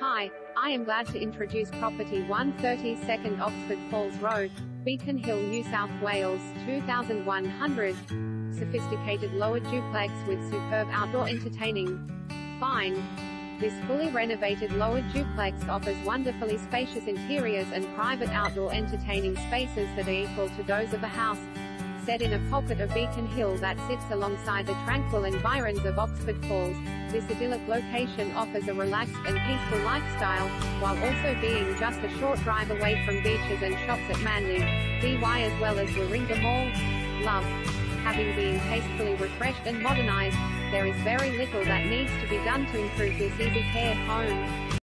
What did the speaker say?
Hi, I am glad to introduce property 132nd Oxford Falls Road, Beacon Hill, New South Wales, 2100. Sophisticated lower duplex with superb outdoor entertaining. Fine. This fully renovated lower duplex offers wonderfully spacious interiors and private outdoor entertaining spaces that are equal to those of a house. Set in a pocket of Beacon Hill that sits alongside the tranquil environs of Oxford Falls, this idyllic location offers a relaxed and peaceful lifestyle, while also being just a short drive away from beaches and shops at Manly, Dee Why as well as Warringah Mall. Love. Having been tastefully refreshed and modernized, there is very little that needs to be done to improve this easy care home.